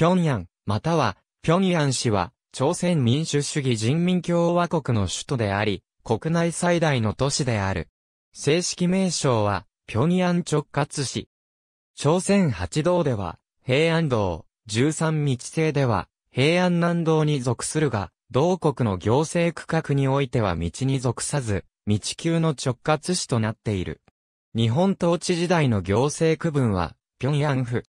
平壌、または、平壌市は、朝鮮民主主義人民共和国の首都であり、国内最大の都市である。正式名称は、平壌直轄市。朝鮮八道では、平安道、十三道制では、平安南道に属するが、同国の行政区画においては道に属さず、道級の直轄市となっている。日本統治時代の行政区分は、平壌府。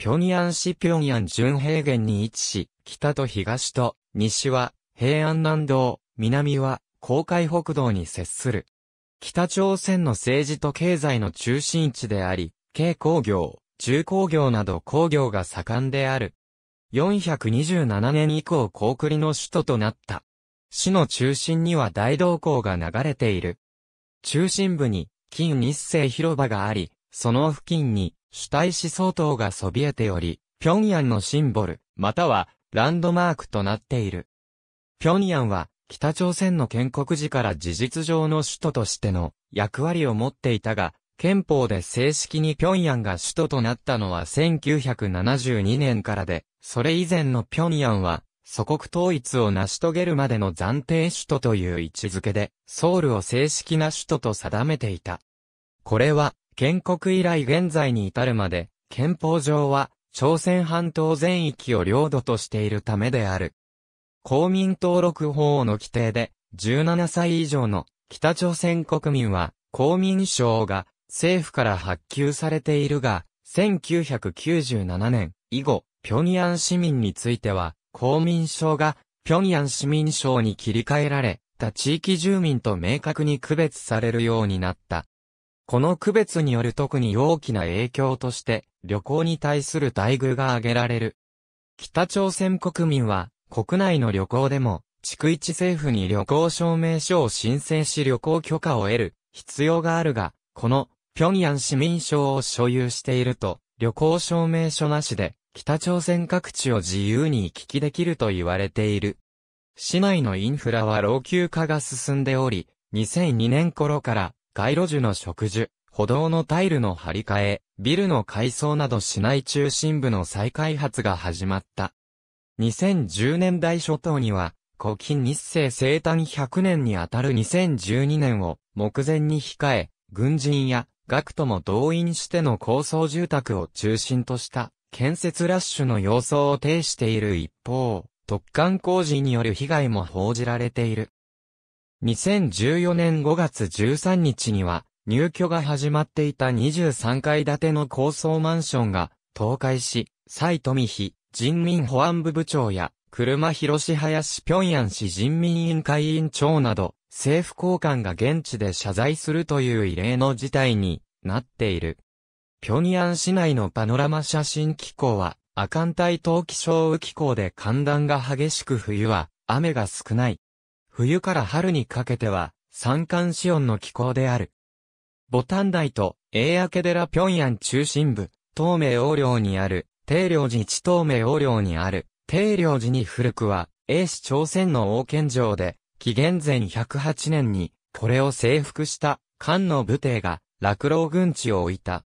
平壌市平壌準平原に位置し、北と東と、西は、平安南道、南は、公海北道に接する。北朝鮮の政治と経済の中心地であり、軽工業、重工業など工業が盛んである。427年以降高栗の首都となった。市の中心には大道港が流れている。中心部に、金日成広場があり、その付近に、主体思想塔がそびえており、平壌のシンボル、または、ランドマークとなっている。平壌は、北朝鮮の建国時から事実上の首都としての役割を持っていたが、憲法で正式に平壌が首都となったのは1972年からで、それ以前の平壌は、祖国統一を成し遂げるまでの暫定首都という位置づけで、ソウルを正式な首都と定めていた。これは、建国以来現在に至るまで、憲法上は、朝鮮半島全域を領土としているためである。公民登録法の規定で、17歳以上の北朝鮮国民は、公民証が政府から発給されているが、1997年以後、平壌市民については、公民証が平壌市民証に切り替えられ、た地域住民と明確に区別されるようになった。この区別による特に大きな影響として、旅行に対する待遇が挙げられる。北朝鮮国民は、国内の旅行でも、地区一政府に旅行証明書を申請し旅行許可を得る必要があるが、この平壌市民証を所有していると、旅行証明書なしで、北朝鮮各地を自由に行き来できると言われている。市内のインフラは老朽化が進んでおり、2002年頃から街路樹の植樹、歩道のタイルの張り替え、ビルの改装など市内中心部の再開発が始まった。2010年代初頭には、古今日清生誕100年にあたる2012年を目前に控え、軍人や学徒も動員しての高層住宅を中心とした建設ラッシュの様相を呈している一方、特艦工事による被害も報じられている。2014年5月13日には入居が始まっていた23階建ての高層マンションが倒壊し、蔡富比人民保安部部長や車広林平壌市人民委員会委員長など政府高官が現地で謝罪するという異例の事態になっている。平壌市内のパノラマ写真機構は、亜寒帯冬気象雨気候で寒暖が激しく冬は雨が少ない。冬から春にかけては三寒四温の気候である。ボタン台と英明寺平壌中心部、東明王陵にある、定領寺地東明王陵にある、定領寺に古くは、英史朝鮮の王権城で、紀元前108年に、これを征服した、漢の武帝が、落老軍地を置いた。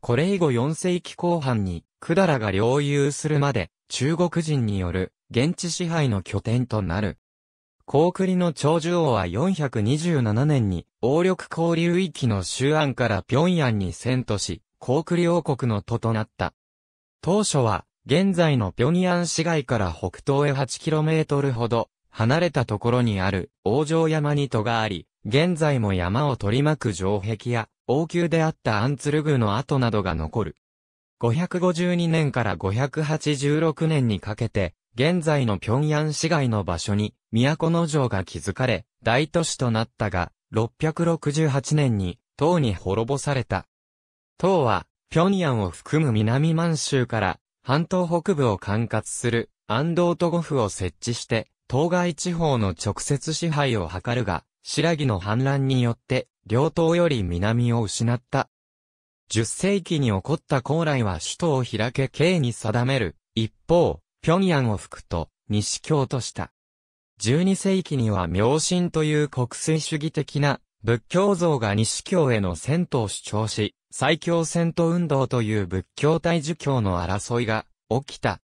これ以後4世紀後半に、百済が領有するまで、中国人による、現地支配の拠点となる。高栗の長寿王は427年に、王力交流域の周安から平壌に遷都し、高栗王国の都となった。当初は、現在の平壌市街から北東へ 8km ほど、離れたところにある王城山に戸があり、現在も山を取り巻く城壁や王宮であったアンツル宮の跡などが残る。552年から586年にかけて、現在の平壌市街の場所に都城が築かれ、大都市となったが、668年に唐に滅ぼされた。唐は、平壌を含む南満州から半島北部を管轄する安道都護府を設置して当該地方の直接支配を図るが、白木の反乱によって、両党より南を失った。10世紀に起こった高麗は首都を開け京に定める。一方、平壌を吹くと、西京とした。12世紀には明神という国粋主義的な仏教像が西京への戦闘を主張し、最強戦闘運動という仏教対儒教の争いが起きた。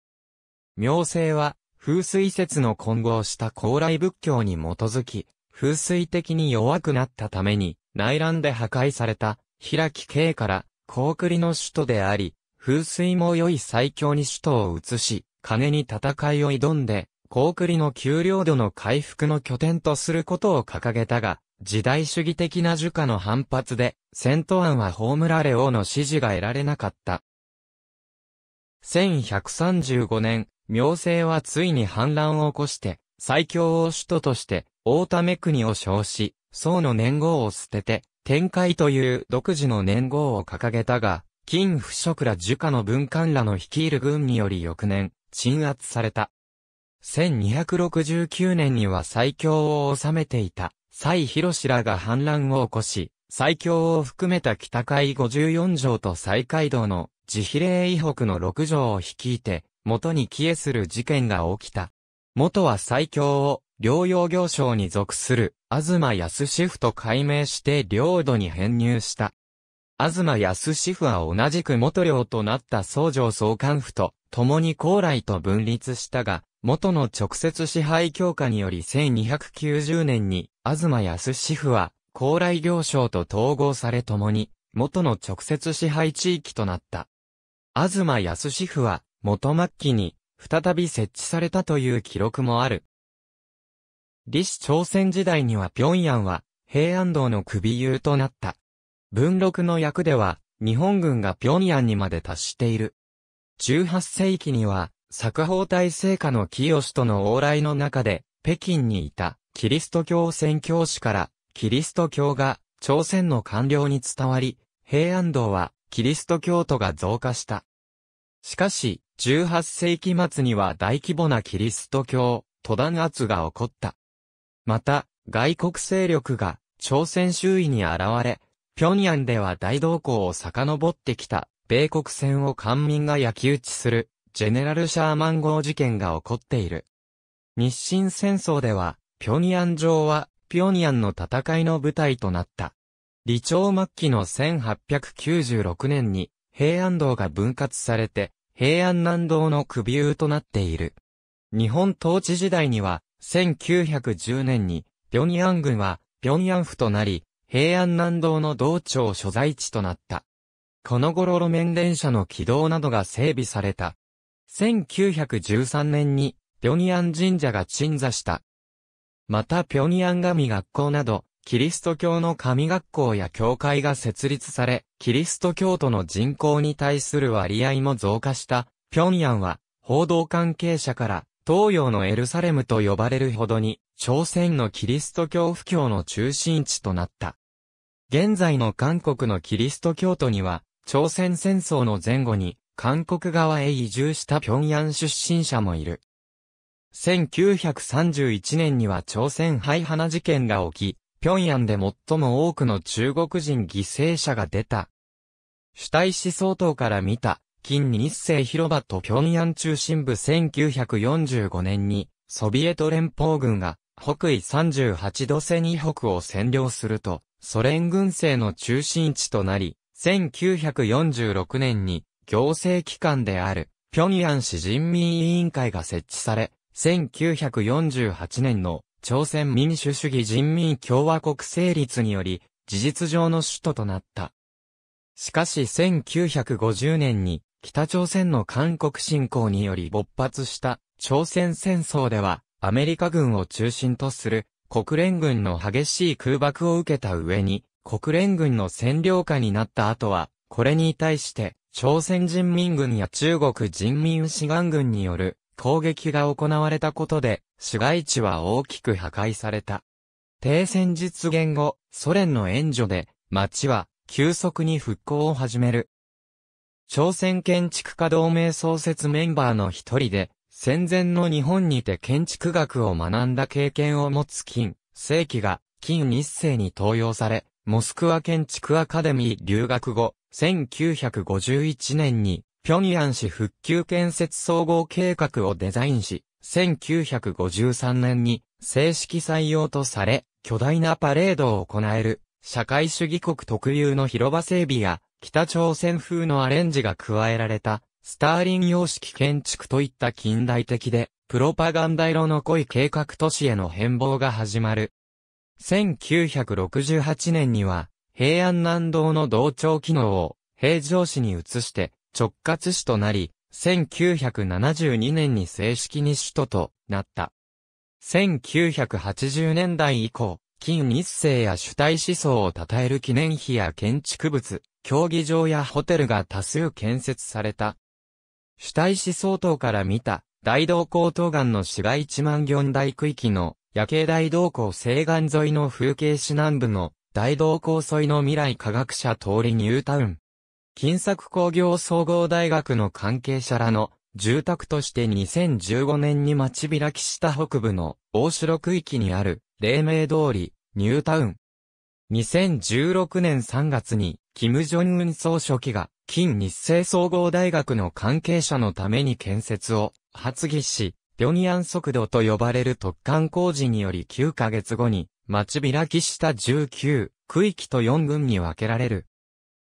明星は、風水説の混合した高麗仏教に基づき、風水的に弱くなったために、内乱で破壊された、平木慶から、高栗の首都であり、風水も良い最強に首都を移し、金に戦いを挑んで、高栗の給料度の回復の拠点とすることを掲げたが、時代主義的な樹下の反発で、戦闘案は葬られ王の支持が得られなかった。1135年、明星はついに反乱を起こして、最強を首都として、大為国を称し、宋の年号を捨てて、天海という独自の年号を掲げたが、金不職ら樹下の文官らの率いる軍により翌年、鎮圧された。1269年には最強を治めていた。蔡広氏らが反乱を起こし、最強を含めた北海54条と西海道の自費霊以北の6条を率いて、元に帰依する事件が起きた。元は最強を療養行省に属する、東安支府と改名して領土に編入した。東安支府は同じく元領となった総城総監府と共に高麗と分立したが、元の直接支配強化により1290年に、東安支府は、高麗行省と統合され共に、元の直接支配地域となった。東安支府は、元末期に、再び設置されたという記録もある。李氏朝鮮時代には平壌は、平安道の首優となった。文録の役では、日本軍が平壌にまで達している。18世紀には、作法大聖火の清との往来の中で、北京にいた、キリスト教宣教師から、キリスト教が、朝鮮の官僚に伝わり、平安道は、キリスト教徒が増加した。しかし、18世紀末には大規模なキリスト教、都弾圧が起こった。また、外国勢力が、朝鮮周囲に現れ、平壌では大動向を遡ってきた、米国船を官民が焼き討ちする、ジェネラルシャーマン号事件が起こっている。日清戦争では、平壌城は、平壌の戦いの舞台となった。李朝末期の1896年に、平安道が分割されて、平安南道の首流となっている。日本統治時代には、1910年に、平壌軍は、平壌府となり、平安南道の道庁所在地となった。この頃路面電車の軌道などが整備された。1913年に、平壌神社が鎮座した。また平壌神学校など、キリスト教の神学校や教会が設立され、キリスト教徒の人口に対する割合も増加した。平壌は、報道関係者から、東洋のエルサレムと呼ばれるほどに、朝鮮のキリスト教布教の中心地となった。現在の韓国のキリスト教徒には、朝鮮戦争の前後に、韓国側へ移住した平壌出身者もいる。1931年には朝鮮廃花事件が起き、平壌で最も多くの中国人犠牲者が出た。主体思想等から見た、近日清広場と平壌中心部1945年に、ソビエト連邦軍が北緯38度線以北を占領すると、ソ連軍政の中心地となり、1946年に行政機関である、平壌市人民委員会が設置され、1948年の朝鮮民主主義人民共和国成立により、事実上の首都となった。しかし1950年に北朝鮮の韓国侵攻により勃発した朝鮮戦争ではアメリカ軍を中心とする国連軍の激しい空爆を受けた上に国連軍の占領下になった後はこれに対して朝鮮人民軍や中国人民志願軍による攻撃が行われたことで、市街地は大きく破壊された。停戦実現後、ソ連の援助で、街は急速に復興を始める。朝鮮建築家同盟創設メンバーの一人で、戦前の日本にて建築学を学んだ経験を持つ金、世紀が、金日世に登用され、モスクワ建築アカデミー留学後、1951年に、平壌市復旧建設総合計画をデザインし、1953年に正式採用とされ、巨大なパレードを行える、社会主義国特有の広場整備や、北朝鮮風のアレンジが加えられた、スターリン様式建築といった近代的で、プロパガンダ色の濃い計画都市への変貌が始まる。1968年には、平安南道の同庁機能を平城市に移して直轄市となり、1972年に正式に首都となった。1980年代以降、金日成や主体思想を称える記念碑や建築物、競技場やホテルが多数建設された。主体思想等から見た、大道高東岸の市街地万行大区域の夜景大道港西岸沿いの風景市南部の大道高沿いの未来科学者通りニュータウン。金作工業総合大学の関係者らの住宅として2015年に町開きした北部の大城区域にある、黎明通り、ニュータウン。2016年3月に、金正恩総書記が、金日成総合大学の関係者のために建設を発議し、平壌速度と呼ばれる特管工事により9ヶ月後に、町開きした19区域と4群に分けられる。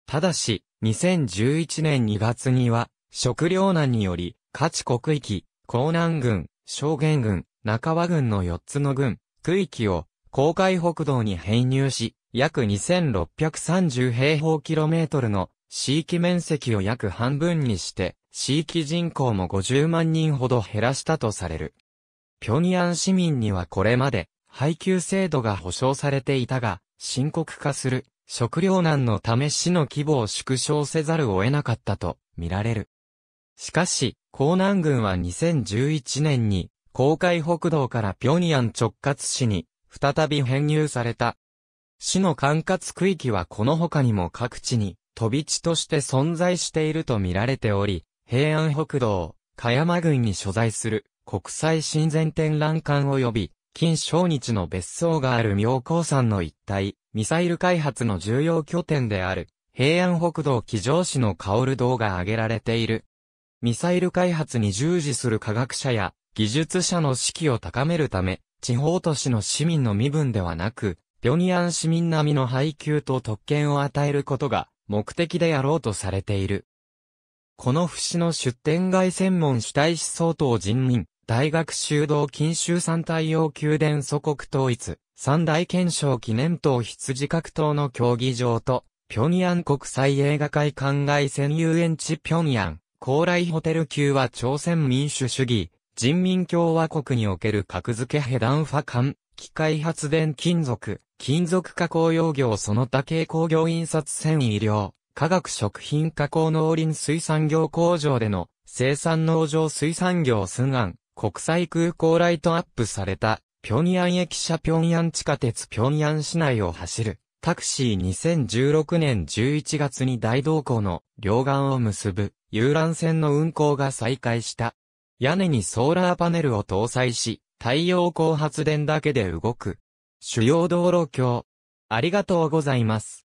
ただし、2011年2月には、食糧難により、価値国域、江南郡、証言郡、中和郡の4つの郡、区域を、公海北道に編入し、約2630平方キロメートルの地域面積を約半分にして、地域人口も50万人ほど減らしたとされる。平壌市民にはこれまで、配給制度が保障されていたが、深刻化する食糧難のため市の規模を縮小せざるを得なかったと見られる。しかし、江南軍は2011年に、公海北道から平壌直轄市に、再び編入された。市の管轄区域はこの他にも各地に、飛び地として存在していると見られており、平安北道、加山郡に所在する国際親善展覧館及び、金正日の別荘がある妙高山の一帯、ミサイル開発の重要拠点である、平安北道騎乗市の薫堂が挙げられている。ミサイル開発に従事する科学者や技術者の士気を高めるため、地方都市の市民の身分ではなく、平壌市民並みの配給と特権を与えることが目的であろうとされている。この節の出展外専門主体思想等人民、大学修道金州三太陽宮殿祖国統一、三大憲章記念塔羊格闘の競技場と、平壌国際映画会館外専遊園地平壌。高麗ホテル級は朝鮮民主主義、人民共和国における格付けヘダンファ艦、機械発電金属、金属加工用業その他系工業印刷繊維量、化学食品加工農林水産業工場での生産農場水産業寸案、国際空港ライトアップされた、平壌駅舎平壌地下鉄平壌市内を走る、タクシー2016年11月に大道港の両岸を結ぶ遊覧船の運航が再開した。屋根にソーラーパネルを搭載し、太陽光発電だけで動く。主要道路橋。ありがとうございます。